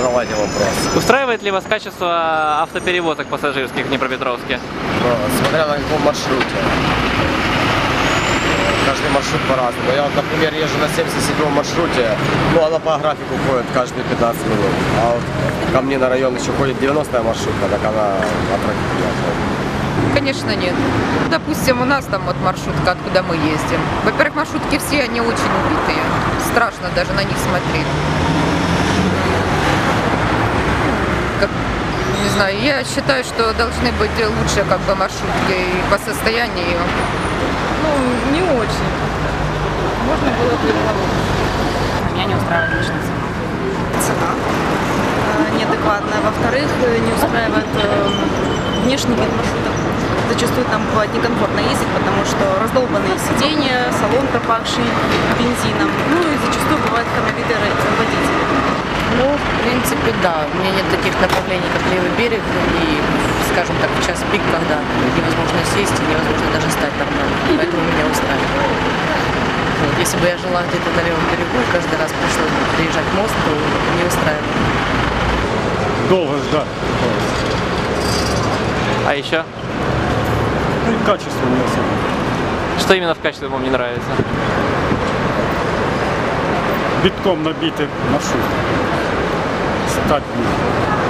задавайте вопрос. Устраивает ли вас качество автоперевозок пассажирских в Днепропетровске? Но, смотря на каком маршруте. Каждый маршрут по-разному. Я вот, например, езжу на 77 маршруте, ну она по графику ходит каждые 15 минут. А вот ко мне на район еще ходит 90 маршрутка, так она аттрактивная. Конечно, нет. Допустим, у нас там вот маршрутка, откуда мы ездим. Во-первых, маршрутки все, они очень убитые. Страшно даже на них смотреть. Знаю, я считаю, что должны быть лучше как бы маршрутки и по состоянию. Ну, не очень. Можно было бы получше. Меня не устраивает лично цена э, неадекватная. Во-вторых, э, не устраивает э, внешний вид маршрута. Зачастую там бывает некомфортно ездить, потому что раздолбанные сиденья, салон пропахший бензином. Ну и зачастую бывают хамовитые водители. В принципе, да. У меня нет таких направлений, как левый берег, и, скажем так, в час пик, когда невозможно сесть и невозможно даже стать нормально. Поэтому меня устраивает. Вот, если бы я жила где-то на левом берегу и каждый раз пришлось бы приезжать в мост, то не устраивает. Долго ждать. А еще? Ну и качество не особо. Что именно в качестве вам не нравится? Битком набитый маршрут. Стать в них.